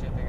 touch